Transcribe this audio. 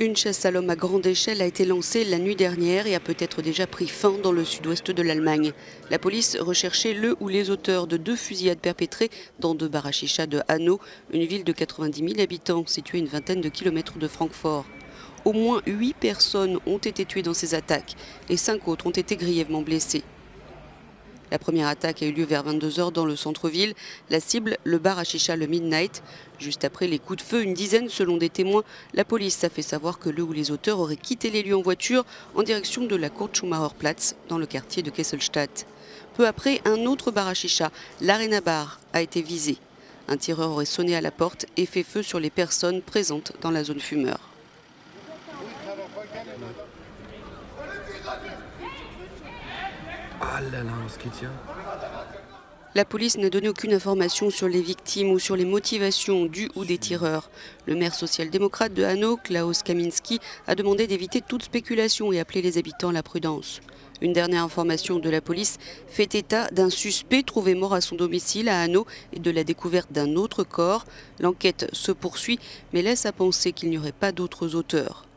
Une chasse à l'homme à grande échelle a été lancée la nuit dernière et a peut-être déjà pris fin dans le sud-ouest de l'Allemagne. La police recherchait le ou les auteurs de deux fusillades perpétrées dans deux bar de Hanau, une ville de 90 000 habitants située à une vingtaine de kilomètres de Francfort. Au moins huit personnes ont été tuées dans ces attaques et cinq autres ont été grièvement blessées. La première attaque a eu lieu vers 22h dans le centre-ville. La cible, le bar à chicha le Midnight. Juste après les coups de feu, une dizaine selon des témoins, la police a fait savoir que le ou les auteurs auraient quitté les lieux en voiture en direction de la cour Schumacherplatz dans le quartier de Kesselstadt. Peu après, un autre bar à chicha, l'Arena Bar, a été visé. Un tireur aurait sonné à la porte et fait feu sur les personnes présentes dans la zone fumeur. Ah La police n'a donné aucune information sur les victimes ou sur les motivations du ou des tireurs. Le maire social-démocrate de Hanau, Klaus Kaminski, a demandé d'éviter toute spéculation et appelé les habitants à la prudence. Une dernière information de la police fait état d'un suspect trouvé mort à son domicile à Hanau et de la découverte d'un autre corps. L'enquête se poursuit mais laisse à penser qu'il n'y aurait pas d'autres auteurs.